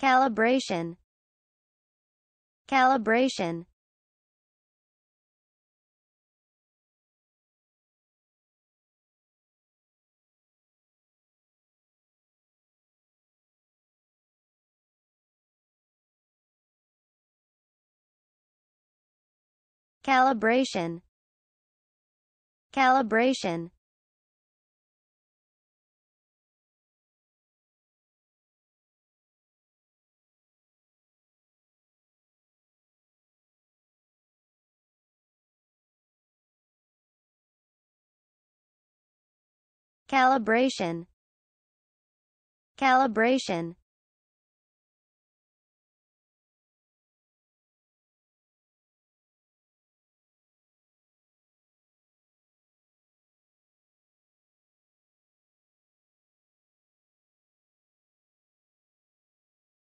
calibration. Calibration. Calibration. Calibration calibration. Calibration